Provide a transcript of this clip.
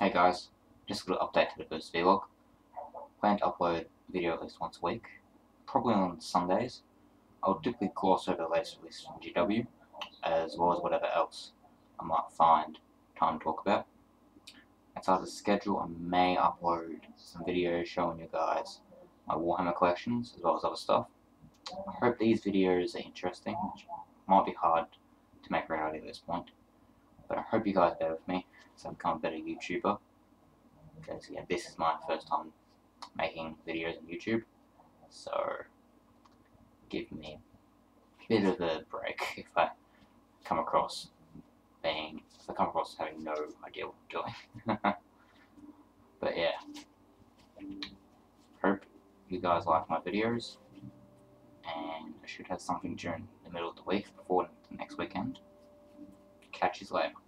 Hey guys, just a little update to the Boost Vlog. Plan to upload video at least once a week, probably on Sundays. I'll typically gloss over the latest release from GW, as well as whatever else I might find time to talk about. Outside of the schedule, I may upload some videos showing you guys my Warhammer collections, as well as other stuff. I hope these videos are interesting, which might be hard to make reality at this point. But I hope you guys bear with me, so I become a better YouTuber. Because yeah, this is my first time making videos on YouTube. So give me a bit of a break if I come across being if I come across having no idea what I'm doing. but yeah. Hope you guys like my videos and I should have something during the middle of the week before. You later.